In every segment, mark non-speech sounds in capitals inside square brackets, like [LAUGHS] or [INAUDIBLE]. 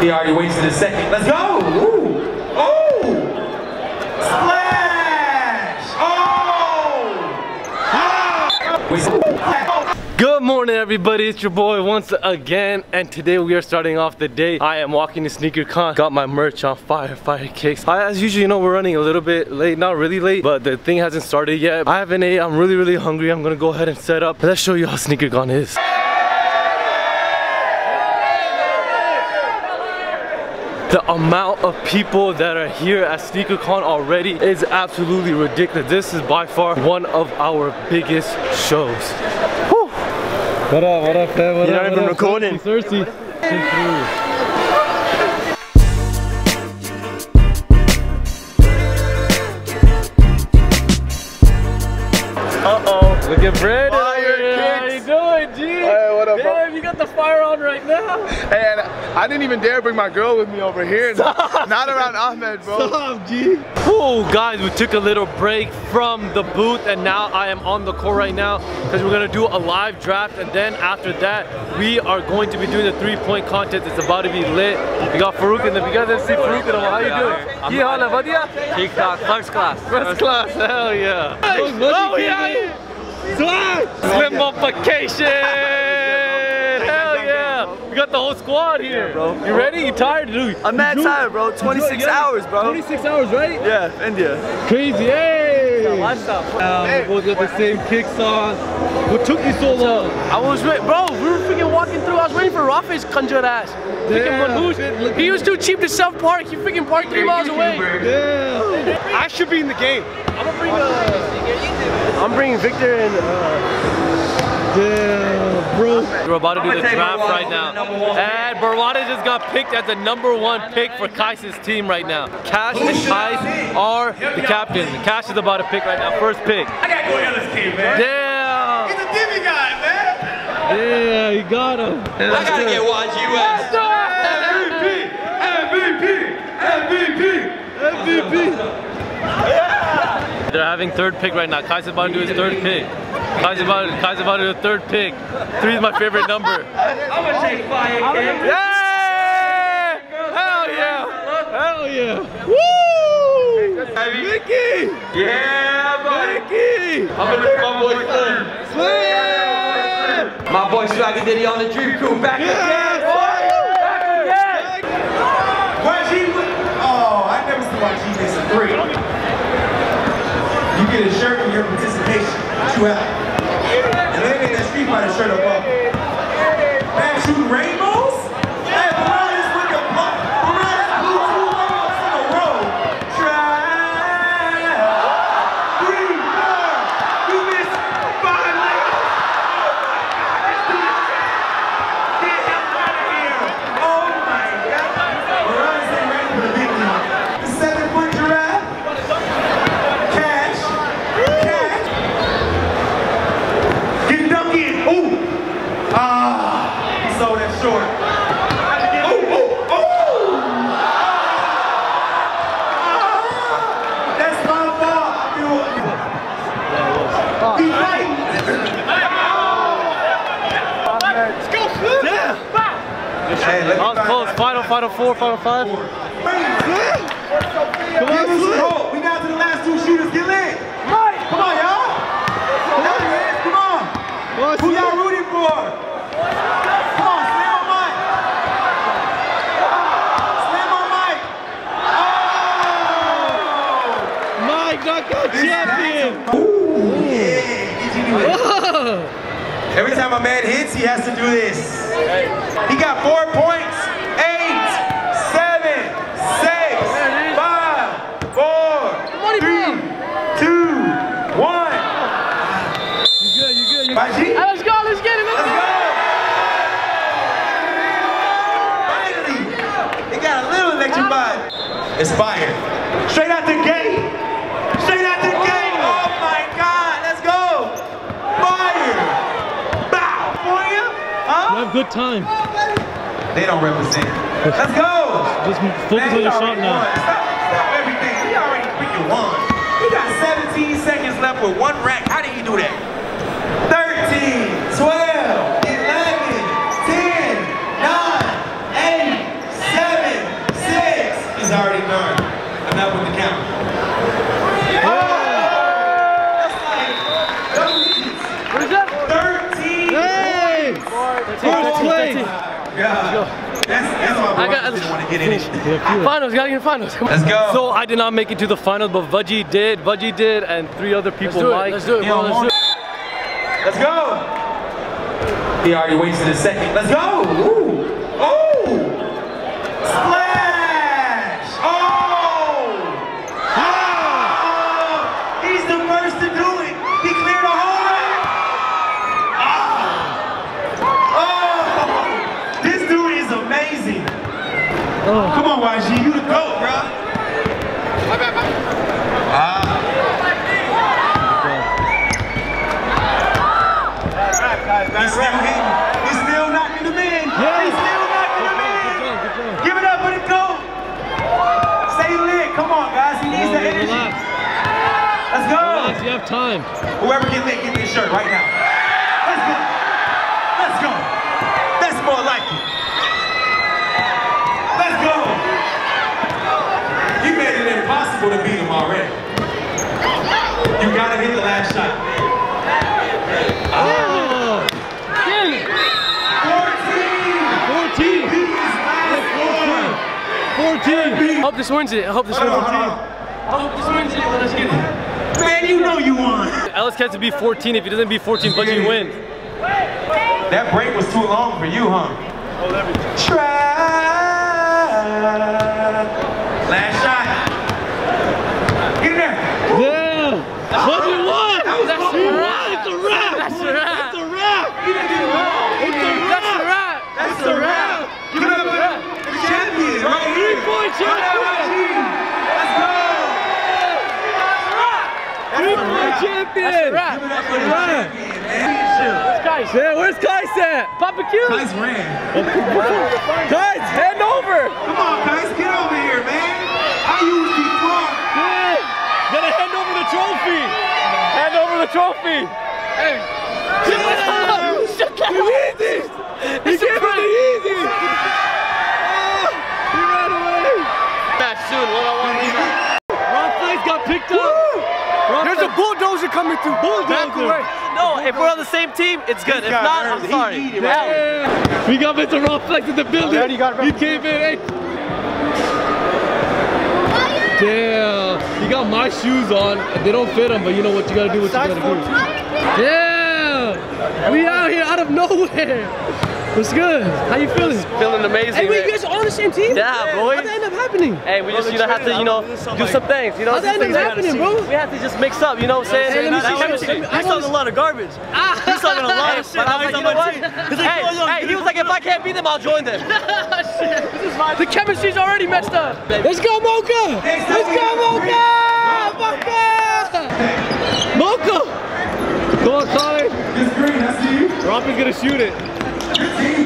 He already wasted a second. Let's go. Ooh. Oh. Splash. Oh. Ah! Good morning everybody, it's your boy once again and today we are starting off the day. I am walking to SneakerCon, got my merch on fire, fire kicks. I, as usual, you know, we're running a little bit late, not really late, but the thing hasn't started yet. I haven't ate, I'm really, really hungry. I'm gonna go ahead and set up. Let's show you how SneakerCon is. The amount of people that are here at SneakerCon already is absolutely ridiculous. This is by far one of our biggest shows. Whew. What up, what up, fam? What You're up, not what even up, recording. Cersei? Cersei. Uh-oh. Look at Brandon. On right now. And I didn't even dare bring my girl with me over here. Not around Ahmed, bro. up, G? Oh, guys, we took a little break from the booth and now I am on the court right now because we're gonna do a live draft and then after that, we are going to be doing the three-point contest. It's about to be lit. We got Farouk in the, you guys didn't see Farouk in a while. How you doing? I'm Yeah, hola, vadia? TikTok first class. First class, hell yeah. Oh, yeah. Slimmification! Hell yeah! We got the whole squad here. bro. You ready? You tired, dude? I'm mad tired, bro. 26 Yeah. hours, bro. 26 hours, right? Yeah, India. Crazy, hey! Lifestyle. Um, we both got the same kicks on. What took you so long? I was wait, bro. We were freaking walking through. I was waiting for Rafa's conjured ass. Freaking Damn, Manouche. shit, look He was too cheap to self park. He freaking parked three miles away. Yeah. [LAUGHS] I should be in the game. I'm gonna bring. Uh, I'm bringing Victor and. Uh, Damn, bro. We're about to do the draft right now. And Barwada just got picked as the number one pick for Kai's team right now. Cash and Kais are the captains. Cash is about to pick right now. First pick. I gotta go on this kid, man. Damn. He's a dimmy guy, man. Yeah, you got him. I gotta get YGUS. MVP, MVP, MVP, MVP. They're having third pick right now. Kai's about to do his third pick. Kai's about, Kai's about to a third pick. Three is my favorite number. [LAUGHS] I'm gonna take fire, kid. Yeah! Hell yeah! Hell yeah! Woo! Mickey! Yeah, buddy. Mickey! I'm gonna my boy Slim. Slim! My boy Swaggy Diddy on the Dream Crew back again. Back again. YG, oh, I never see YG miss a three. You get a shirt for your participation. What you have? Street shirt up. up. Shooting rainbows? Four, final five. Come on, Slim. We down to the last two shooters. Get lit. Mike. Come on, y'all. Hold your hands. Come on. Who y'all rooting for? Come on, Slim on Mike. Slim on Mike. Oh! Mike knockout champion! Ooh, yeah. Did you do it? Every time a man hits, he has to do this. He got four points. 25 is fire. Straight out the gate. Straight out the gate. Oh my God, let's go. Fire. Bow for you. Huh? You have good time. They don't represent. Let's go. Just focus on your shot now. Stop, stop everything. He already freaking won. He got 17 seconds left with one rack. How did he do that? I got- didn't want to get in it. Finals, gotta get in finals. Let's go. So I did not make it to the finals, but Vudgie did. Vudgie did, and three other people. do it, let's do it, He don't want it. Let's go. He already wasted a second. Let's go. Ooh. Oh. Splash. Oh. Oh. He's the first to do it. He cleared a hole. Oh. Oh. This dude is amazing. Come on, YG. You the GOAT, bro. He's still hitting. He's still knocking them in. He's still knocking them in. Give it up for the GOAT. Stay lit. Come on, guys. He needs the energy. Let's go. You have time. Whoever get lit, get this shirt right now. Let's go. Let's go. That's more like it. Let's go. You made it impossible to beat him already. You gotta hit the last shot. Oh. Damn it. 14. 14. He is last 14. I hope this wins it. I hope this one. wins it. I hope this wins it. Let's get it. Man, you know you won. Ellis gets to be 14. If he doesn't be 14, Vudgie wins. That break was too long for you, huh? Try. Last shot. Get in there. Damn. Vudgie won. That's He won. It's a wrap. That's a wrap. It's a wrap. He didn't do it wrong. It's a That's a wrap. wrap. That's the wrap. Give it up for the Let's. Three-point champion. Give it up for the champion, man. Guys, Yeah, where's Kais at? Papa Q. Nice ran. Kais, hand over. Come on, guys, get over here, man. I use the front. Yeah. Gotta hand over the trophy. Hand over the trophy. Hey. Shut that Too easy. He gave it the easy. Oh, he ran away. Match soon. One on one rematch. Ron Flex got picked up. Ron There's a bulldozer coming through. bulldozer. No, if we're on the same team, it's good. If not, earned I'm it. He sorry. needed it Now- Damn. We got Mr. Ron Flex in the building. Already got he came in. Hey. Damn. He got my shoes on. They don't fit him, but you know what? You gotta do what you gotta do. Damn. We out here out of nowhere. What's good? How you feeling? Feeling amazing. Hey, wait, man. you guys are on the same team? Yeah, boy. How'd that end up happening? Hey, we just you know have to you know do some things. You know, How'd that end up things we gotta happening, bro? We have to just mix up. You know what I'm saying? Hey, let me see, let me chemistry. see, let I He's talking a lot of garbage. [LAUGHS] He's talking a lot of shit. I was like, you know what? [LAUGHS] Hey, hey, he was like, if I can't beat them, I'll join them. [LAUGHS] The chemistry's already messed up. Let's go, Mocha! Let's go, Mocha! Mocha! Mocha! Go on, Colin. It's green, I see you. Rompy's gonna shoot it.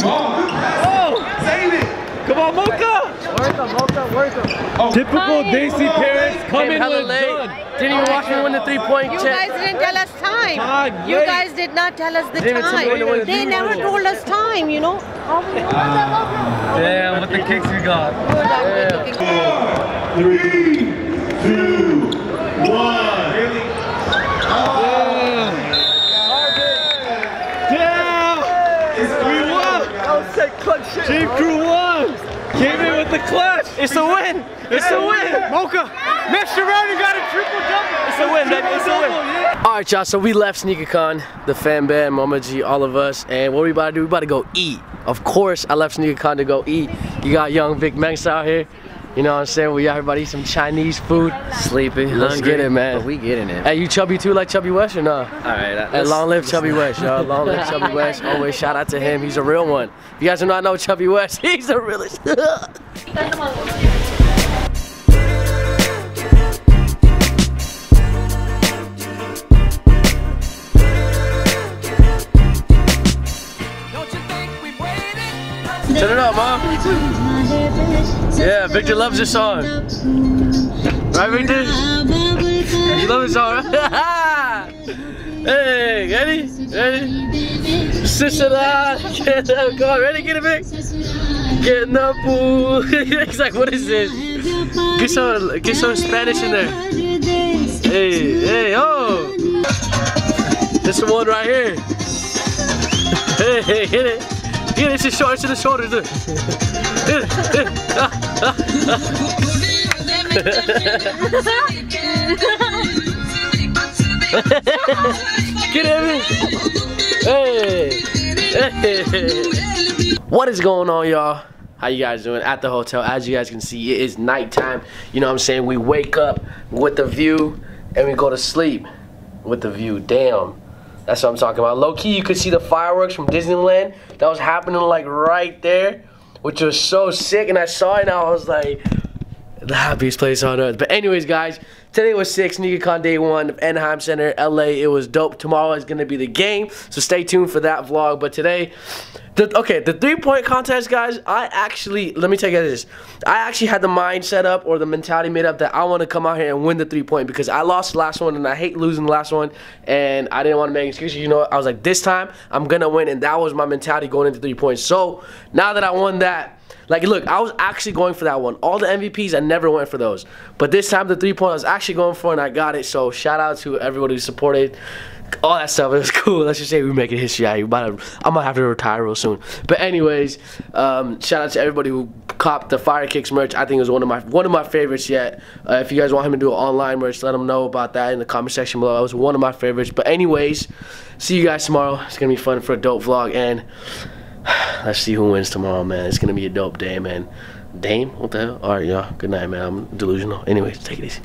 Good team. Oh, good pass. Oh! Save it. Come on, Mocha! Work them, Mocha, work them. Oh, Typical Daisy parents coming hella when it's late. done. Didn't even watch me win the three-point You guys didn't tell us time. Time, You guys did not tell us the Didn't even tell me when to time. win. They never told us time, you know. Damn, what the kicks we got. Good luck three, two, one. Really? Damn! It's We won! Team Crew won! Came in with the clutch! It's a win. It's a win. Mocha! Next round you got a triple double! It's a win, baby. It's a win. All right, y'all. So we left SneakerCon, the fan band, Mama Jee, all of us, and what we about to do? We about to go eat. Of course, I left SneakerCon to go eat. You got young Vic Mengs out here. You know what I'm saying? We everybody some Chinese food. Sleepy, Let's hungry, get it, man. But we getting it. Hey, you chubby too, like Chubby West or no? All right. uh, Hey, long live Chubby West, y'all. Long live Chubby West. [LAUGHS] Always shout out to him. He's a real one. If you guys do not know Chubby West, [LAUGHS] he's the realest. [LAUGHS] Turn it up, mom. Yeah, Victor loves this song. Right, Victor? You love this song, [LAUGHS] hey, ready? Ready? Sister, get up, go on, ready? Get it, Vic? Get in the pool. [LAUGHS] He's like, what is this? Get some, get some Spanish in there. Hey, hey, oh. This the one right here. [LAUGHS] Hey, hey, hit it. Yeah, it's his shoulder, it's in his shoulders. Look. Get! Hey! Hey! What is going on, y'all? How you guys doing at the hotel? As you guys can see, it is nighttime. You know what I'm saying? We wake up with the view and we go to sleep with the view. Damn. That's what I'm talking about. Low key, you could see the fireworks from Disneyland that was happening like right there, which was so sick. And I saw it and I was like, the happiest place on earth. But anyways, guys, today was six SneakerCon day one of Anaheim Center, LA. It was dope. Tomorrow is gonna be the game, so stay tuned for that vlog. But today, the, okay, the three-point contest, guys. I actually let me tell you this. I actually had the mind set up or the mentality made up that I want to come out here and win the three-point because I lost the last one and I hate losing the last one, and I didn't want to make excuses. You know, I was like, this time I'm gonna win, and that was my mentality going into three points. So now that I won that. Like, look, I was actually going for that one. All the MVPs, I never went for those. But this time, the three point I was actually going for, and I got it. So, shout out to everybody who supported all that stuff. It was [LAUGHS] cool. Let's just say we're making history out here. I'm gonna have to retire real soon. But anyways, um, shout out to everybody who copped the Fire Kicks merch. I think it was one of my one of my favorites yet. Uh, if you guys want him to do online merch, let him know about that in the comment section below. It was one of my favorites. But anyways, see you guys tomorrow. It's gonna be fun for a dope vlog and. [SIGHS] Let's see who wins tomorrow, man. It's gonna be a dope day, man. Dame? What the hell? Alright, y'all. Good night, man. I'm delusional. Anyways, take it easy.